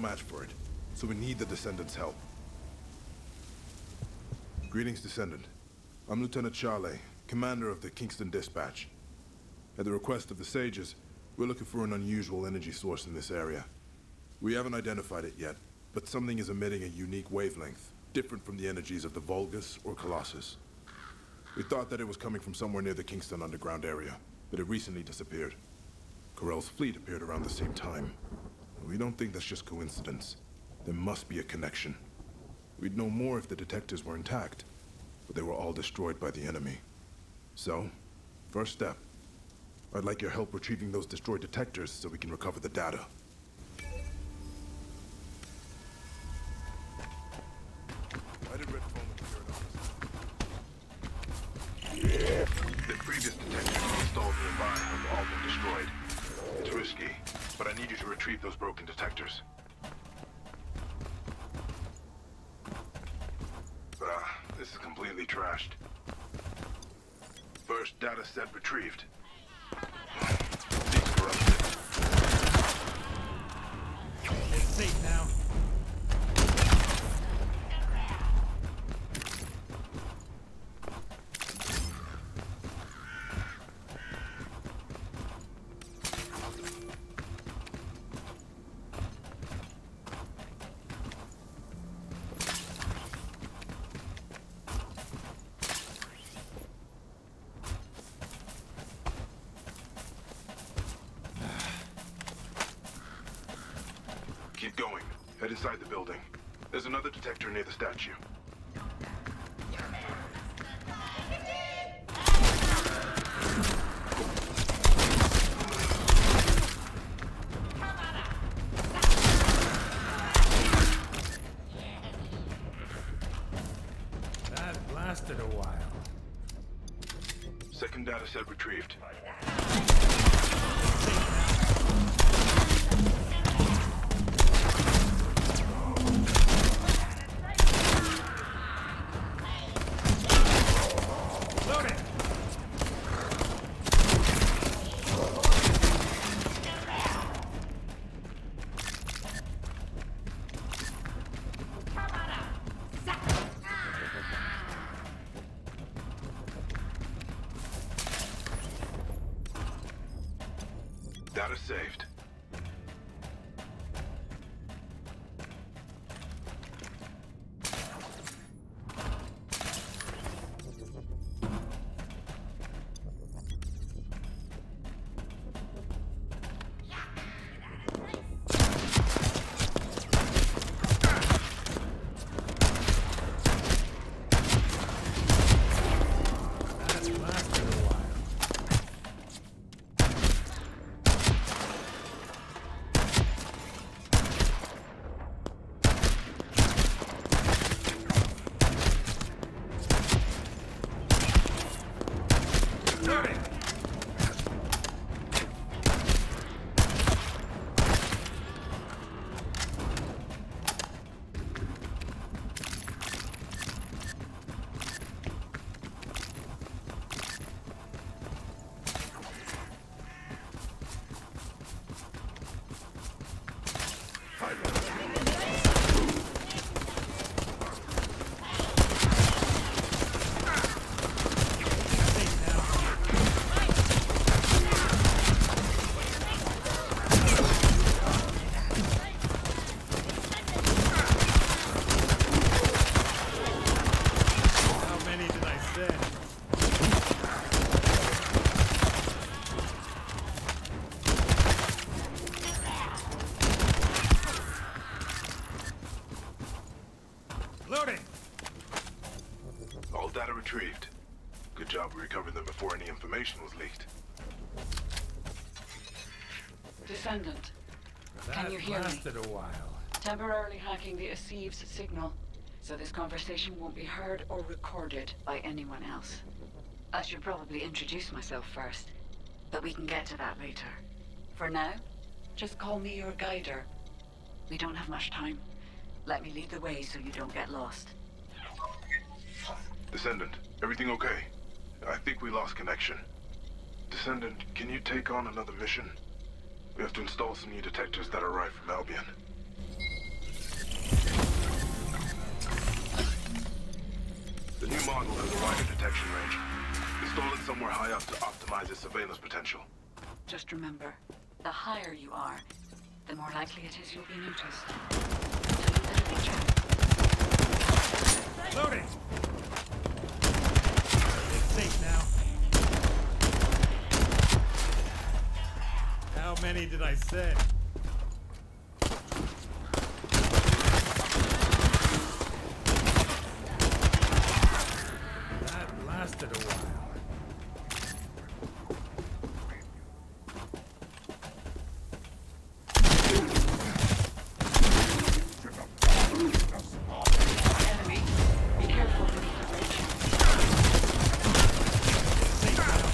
match for it, so we need the Descendants' help. Greetings, Descendant. I'm Lieutenant Charley, commander of the Kingston Dispatch. At the request of the Sages, we're looking for an unusual energy source in this area. We haven't identified it yet, but something is emitting a unique wavelength, different from the energies of the Vulgus or Colossus. We thought that it was coming from somewhere near the Kingston underground area, but it recently disappeared. Karel's fleet appeared around the same time. We don't think that's just coincidence. There must be a connection. We'd know more if the detectors were intact, but they were all destroyed by the enemy. So, first step. I'd like your help retrieving those destroyed detectors so we can recover the data. The previous installed nearby destroyed. It's risky, but I need you to retrieve those broken detectors. Ah, this is completely trashed. First data set retrieved. Head inside the building. There's another detector near the statue. That lasted a while. Second data set retrieved. Data saved. Loading! All data retrieved. Good job we recovered them before any information was leaked. Descendant, That Can you hear me? lasted a while. temporarily hacking the Aceve's signal, so this conversation won't be heard or recorded by anyone else. I should probably introduce myself first, but we can get to that later. For now, just call me your guider. We don't have much time. Let me lead the way so you don't get lost. Descendant, everything okay? I think we lost connection. Descendant, can you take on another mission? We have to install some new detectors that arrived from Albion. The new model has a wider detection range. Install it somewhere high up to optimize its surveillance potential. Just remember, the higher you are, the more likely it is you'll be noticed. How many did I send? That lasted a while. Enemy, be careful beneath the bridge. Safe now.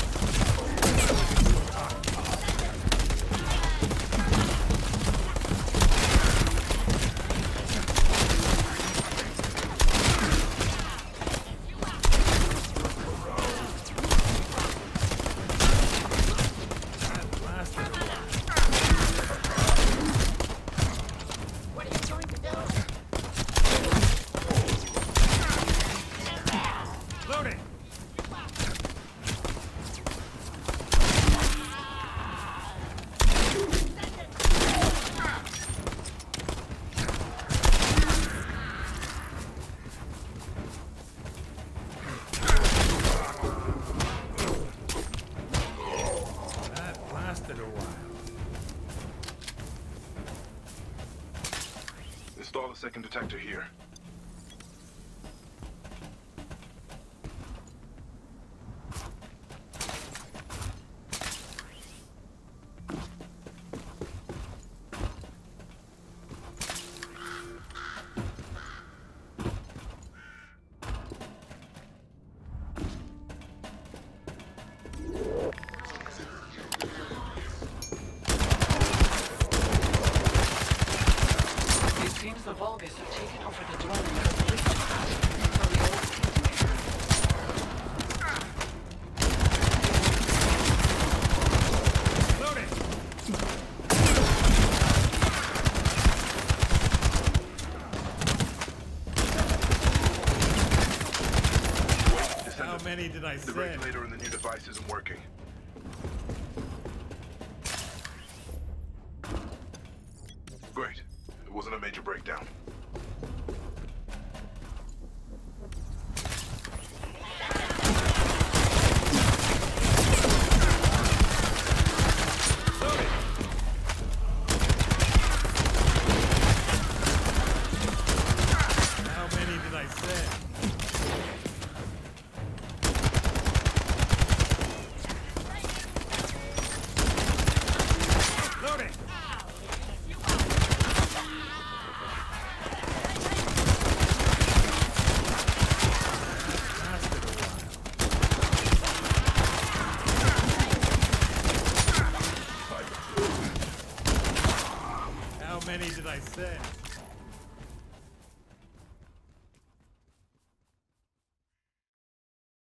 That lasted a while. Loading! That lasted a while. Install a second detector here. Seems the Vulgus have taken over the dwelling of the from the old Kingmaker. Loading! How many did I the regulator in the new device isn't working. Great. It wasn't a major breakdown. Loading! How many did I send? Loading! Lasted a while. How